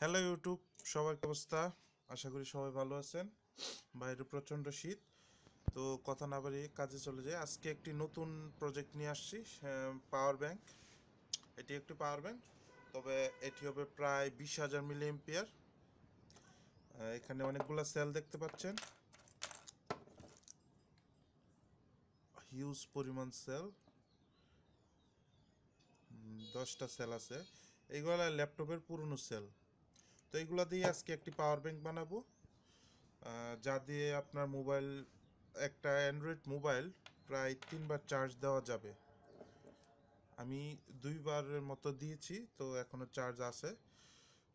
Hello YouTube সবার অবস্থা? আশা করি সবাই ভালো আছেন। বাইরে প্রচণ্ড শীত। তো কথা না বাড়িয়ে কাজে চলে যাই। আজকে একটি নতুন প্রজেক্ট নিয়ে আসছি পাওয়ার ব্যাংক এটি একটি পাওয়ার ব্যাংক তবে এটি হবে প্রায় বিশ হাজার মিলি এম্পিয়ার এখানে অনেকগুলো সেল দেখতে পাচ্ছেন। হিউজ পরিমাণ সেল দশটা সেল আছে। এইগুলো ল্যাপটপের পুরনো সেল তো এইগুলো দিয়ে আজকে একটি পাওয়ার ব্যাংক বানাবো যা দিয়ে আপনার মোবাইল একটা অ্যান্ড্রয়েড মোবাইল প্রায় তিনবার চার্জ দেওয়া যাবে। আমি দুইবারের মতো দিয়েছি, তো এখনও চার্জ আছে।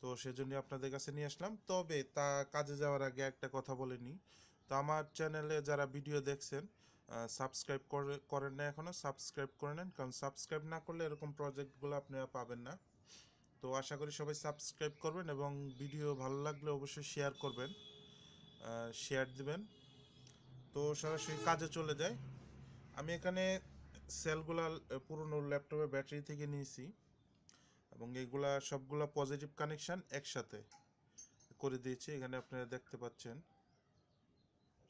তো সেজন্য আপনাদের কাছে নিয়ে আসলাম। তবে তা কাজে যাওয়ার আগে একটা কথা বলে নিই। তো আমার চ্যানেলে যারা ভিডিও দেখছেন সাবস্ক্রাইব করে, করেন না এখনও সাবস্ক্রাইব করে নেন। কারণ সাবস্ক্রাইব না করলে এরকম প্রজেক্টগুলো আপনারা পাবেন না। তো আশা করি সবাই সাবস্ক্রাইব করবেন এবং ভিডিও ভালো লাগলে অবশ্যই শেয়ার করবেন শেয়ার দিবেন। তো সরাসরি কাজে চলে যায় আমি এখানে সেলগুলা পুরনো ল্যাপটপের ব্যাটারি থেকে নিয়েছি এবং এগুলা সবগুলা পজিটিভ কানেকশান একসাথে করে দিয়েছি। এখানে আপনারা দেখতে পাচ্ছেন,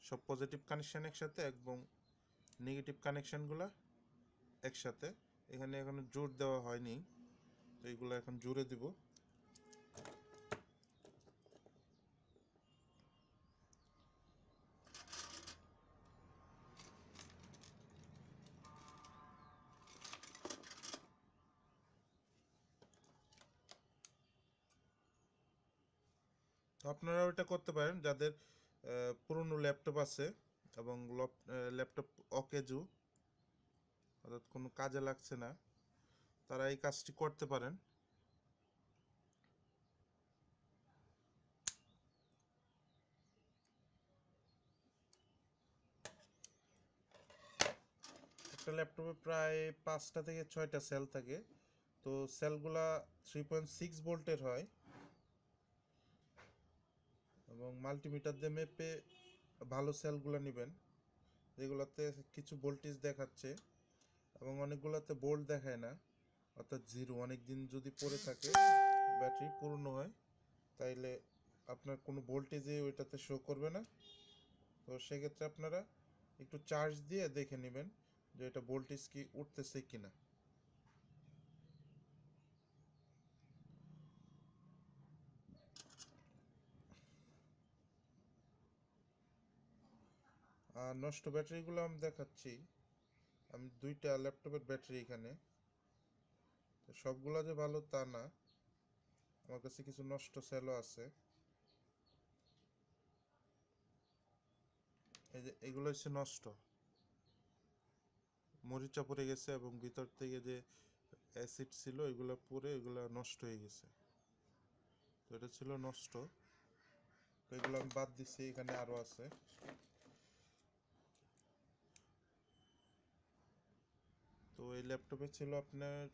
সব পজিটিভ কানেকশান একসাথে এবং নেগেটিভ কানেকশানগুলো একসাথে। এখানে এখনও জোর দেওয়া হয়নি। এইগুলো এখন জুড়ে দিব। আপনারা ওইটা করতে পারেন, যাদের পুরনো ল্যাপটপ আছে এবং ল্যাপটপ অকেজু, অর্থাৎ কোনো কাজে লাগছে না। তারা এই কাজটি করতে পারেন। একটা ল্যাপটপে প্রায় পাঁচটা থেকে ছয়টা সেল থাকে। তো সেলগুলা থ্রি পয়েন্ট সিক্স ভোল্টের হয় এবং মাল্টিমিটার দিয়ে মেপে ভালো সেলগুলো নেবেন। যেগুলোতে কিছু ভোল্টেজ দেখাচ্ছে এবং অনেকগুলোতে বোল্ট দেখায় না। অর্থাৎ জিরো। অনেক দিন যদি পড়ে থাকে, ব্যাটারি পুরনো হয়, তাইলে আপনার কোনো ভোল্টেজে ওইটাতে শো করবে না। তো সেক্ষেত্রে আপনারা একটু চার্জ দিয়ে দেখে নেবেন যে এটা ভোল্টেজ কি উঠতেছে কিনা। আর নষ্ট ব্যাটারিগুলো আমি দেখাচ্ছি। আমি দুইটা ল্যাপটপের ব্যাটারি এখানে। সবগুলা যে ভালো তা না। আমার কাছে কিছু নষ্ট সেলও আছে। এই যে এগুলো হচ্ছে নষ্ট। মরিচা পড়ে গেছে এবং ভিতর থেকে যে অ্যাসিড ছিল, এগুলো পরে এগুলো নষ্ট হয়ে গেছে। তো এটা ছিল নষ্ট। তো এগুলো আমি বাদ দিছি, এখানে আরও আছে। তো এই ল্যাপটপে ছিল আপনার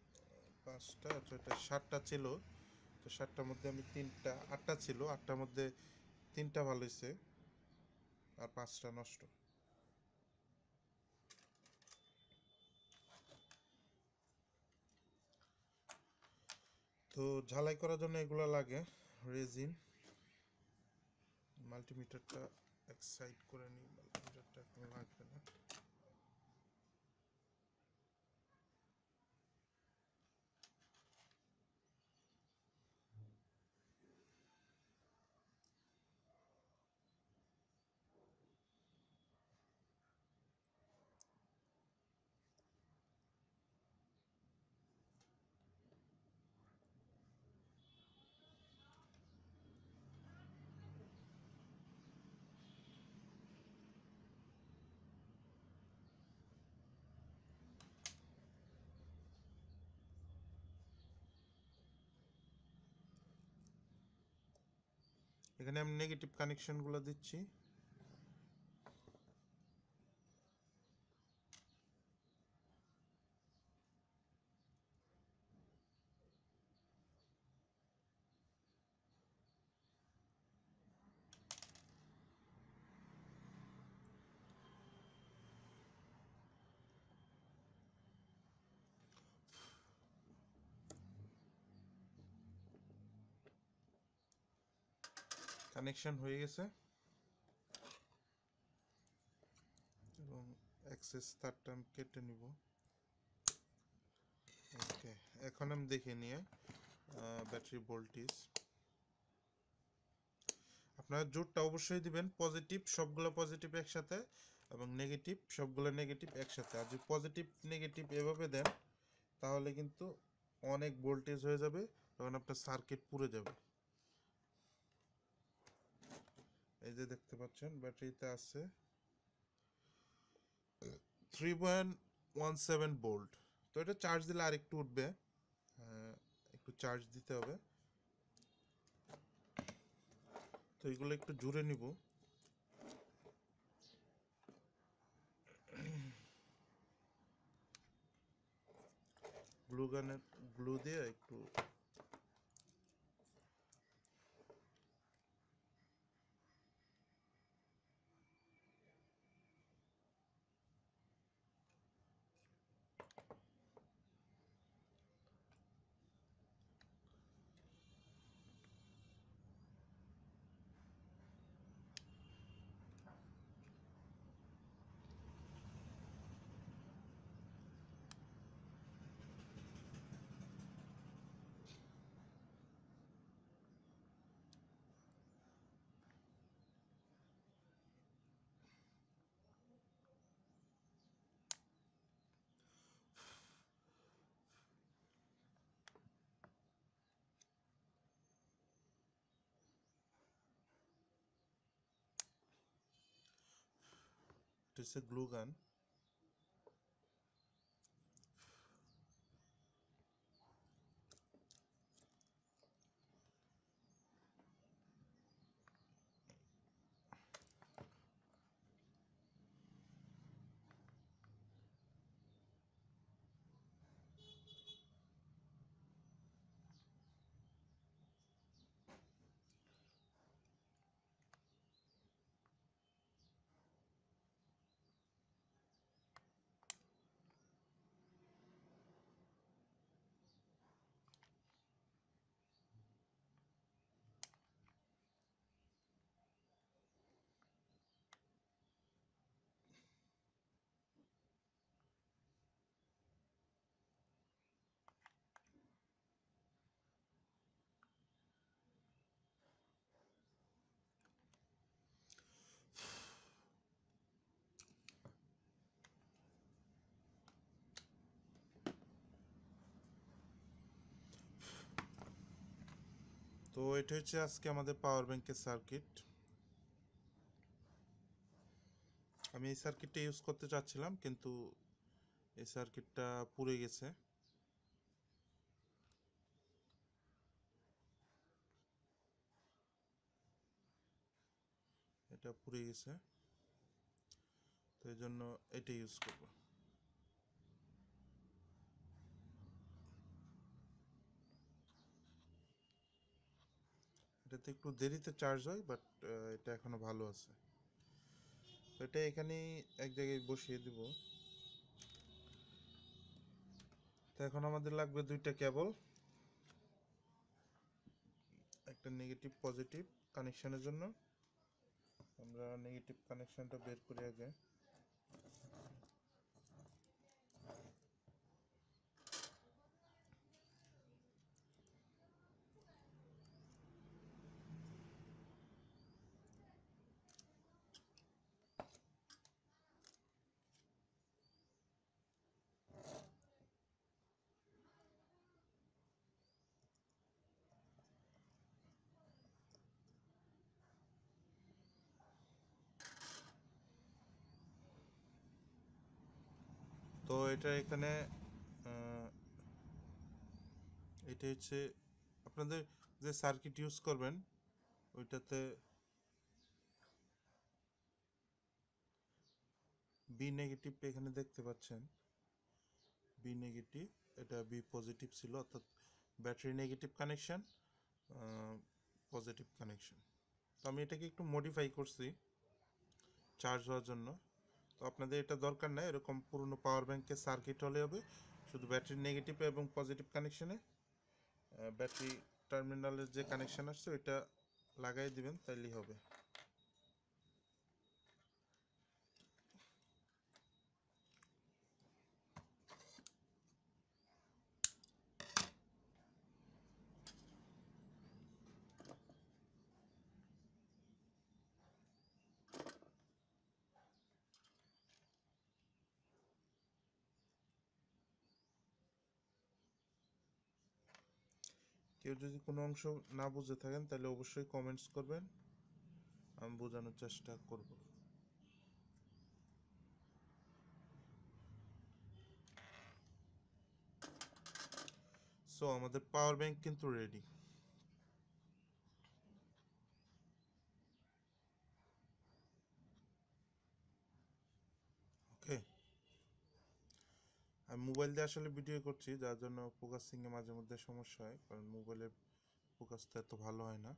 পাঁচটা, ছয়টা, সাতটা ছিল। তো সাতটার মধ্যে আমি তিনটা, আটটা ছিল। আটটার মধ্যে তিনটা ভালো হয়েছে আর পাঁচটা নষ্ট। তো ঝালাই করার জন্য এগুলো লাগে রেজিন মাল্টিমিটারটা এক সাইড করে নিই মাল্টিমিটারটা এখন লাগবে না। এখানে আমি নেগেটিভ কানেকশনগুলো দিচ্ছি। কানেকশন হয়ে গেছে। এবং অ্যাক্সেস তারটা আমি কেটে নিব। ওকে এখন আমি দেখে নিয়ে ব্যাটারি ভোল্টেজ আপনার জোরটা অবশ্যই দিবেন পজিটিভ সবগুলো পজিটিভ একসাথে এবং নেগেটিভ সবগুলো নেগেটিভ একসাথে। আর যদি পজিটিভ নেগেটিভ এভাবে দেন, তাহলে কিন্তু অনেক ভোল্টেজ হয়ে যাবে তখন আপনার সার্কিট পুড়ে যাবে। এই যে দেখতে পাচ্ছেন, ব্যাটারিতে আছে three point one seven volt তো এটা চার্জ দিলে আর একটু উঠবে একটু চার্জ দিতে হবে। তো এগুলো একটু জুড়ে নিব। গ্লু গানের, গ্লু দিয়ে একটু এটা হচ্ছে গ্লু গান তো এটা হচ্ছে আজকে আমাদের পাওয়ার ব্যাংকের সার্কিট আমি এই সার্কিটটা ইউজ করতে চাচ্ছিলাম, কিন্তু এই সার্কিটটা পুড়ে গেছে। এটা পুড়ে গেছে। তো এই জন্য এটা ইউজ করব। এটাতে একটু দেরিতে চার্জ হয় বাট এটা এখনও ভালো আছে। তো এটা এখানেই এক জায়গায় বসিয়ে দিব। তো এখন আমাদের লাগবে দুইটা কেবল একটা নেগেটিভ পজিটিভ কানেকশনের জন্য। আমরা নেগেটিভ কানেকশনটা বের করি আগে। তো এটা এখানে এটা হচ্ছে আপনাদের যে সার্কিট ইউজ করবেন, ওইটাতে বি নেগেটিভ এখানে দেখতে পাচ্ছেন। বি নেগেটিভ এটা বি পজিটিভ ছিল, অর্থাৎ battery negative connection positive connection তো আমি এটাকে একটু মডিফাই করছি চার্জ হওয়ার জন্য। তো আপনাদের এটা দরকার নাই, এরকম পুরনো পাওয়ার ব্যাংকের সার্কিট হলে হবে। শুধু ব্যাটারি নেগেটিভ এবং পজিটিভ কানেকশানে ব্যাটারি টার্মিনালের যে কানেকশান আসছে, ওইটা লাগাই দিবেন, তাইলেই হবে। কেউ যদি কোনো অংশ না বুঝে থাকেন, তাহলে অবশ্যই কমেন্টস করবেন। আমি বোঝানোর চেষ্টা করব। সো আমাদের পাওয়ার ব্যাংক কিন্তু রেডি ওকে মোবাইল দিয়ে আসলে ভিডিও করছি, যার জন্য ফোকাসিং এ মাঝে মধ্যে সমস্যা হয়, কারণ মোবাইলের ফোকাসটা এত ভালো হয় না।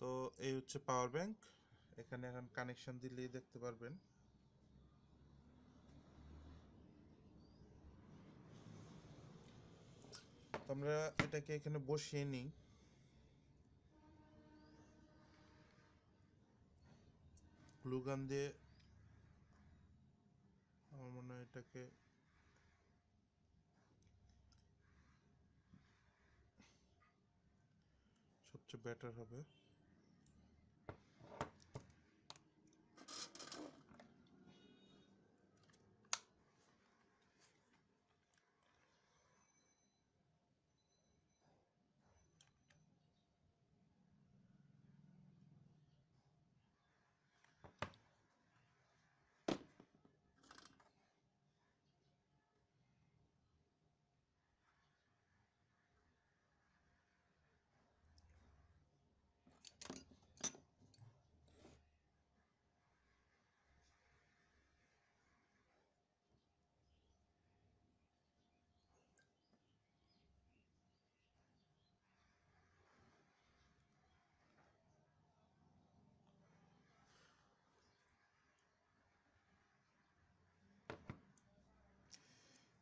তো এই হচ্ছে পাওয়ার ব্যাংক এখানে এখন কানেকশন দিলেই দেখতে পারবেন। আমরা এটাকে এখানে বসিয়ে নিই। গ্লুগান দিয়ে আমার মনে হয় এটাকে সবচেয়ে বেটার হবে।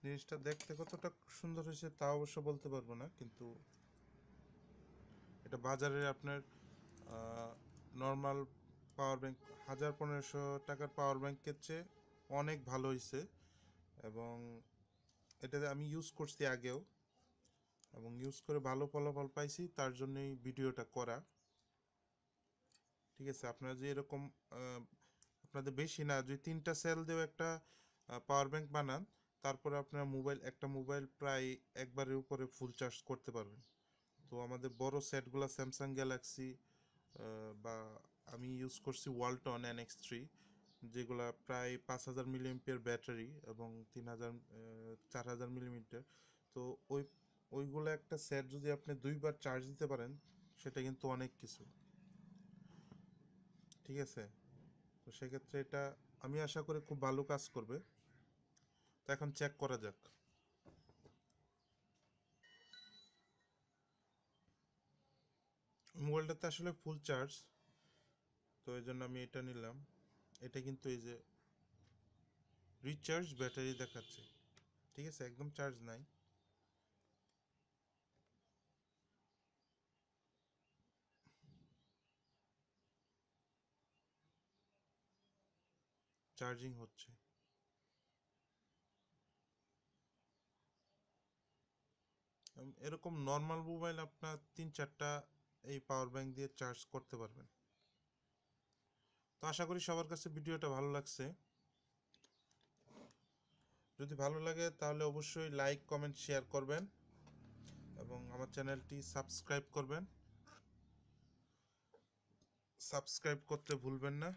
জিনিসটা দেখতে কতটা সুন্দর হয়েছে তা অবশ্য বলতে পারব না, কিন্তু এটা বাজারে আপনার নর্মাল পাওয়ার ব্যাংক হাজার পনেরোশো টাকার পাওয়ার ব্যাংকের চেয়ে অনেক ভালো হয়েছে এবং এটা আমি ইউজ করছি আগেও এবং ইউজ করে ভালো ফলাফল পাইছি, তার জন্যই ভিডিওটা করা। ঠিক আছে, আপনারা যে এরকম আপনাদের বেশি না যদি তিনটা সেল দিয়েও একটা পাওয়ার ব্যাংক বানান তারপরে আপনার মোবাইল, একটা মোবাইল প্রায় একবারের উপরে ফুল চার্জ করতে পারবেন। তো আমাদের বড় সেটগুলো স্যামসাং গ্যালাক্সি বা আমি ইউজ করছি ওয়ালটন এন এক্স থ্রি যেগুলা প্রায় পাঁচ হাজার মিলিমিটার ব্যাটারি এবং তিন হাজার চার হাজার মিলিমিটার তো ওই, ওইগুলো একটা সেট যদি আপনি দুইবার চার্জ দিতে পারেন, সেটা কিন্তু অনেক কিছু। ঠিক আছে? তো সেক্ষেত্রে এটা আমি আশা করি খুব ভালো কাজ করবে। তো এখন চেক করা যাক। মোবাইলটাতে আসলে ফুল চার্জ তো এই জন্য আমি এটা নিলাম। এটা কিন্তু এই যে রিচার্জ ব্যাটারি দেখাচ্ছে। ঠিক আছে? একদম চার্জ নাই। চার্জিং হচ্ছে। এরকম নর্মাল মোবাইল আপনার তিন চারটা এই পাওয়ার ব্যাংক দিয়ে চার্জ করতে পারবেন। তো আশা করি সবার কাছে ভিডিওটা ভালো লাগছে। যদি ভালো লাগে তাহলে অবশ্যই লাইক কমেন্ট শেয়ার করবেন এবং আমার চ্যানেলটি সাবস্ক্রাইব করবেন। সাবস্ক্রাইব করতে ভুলবেন না।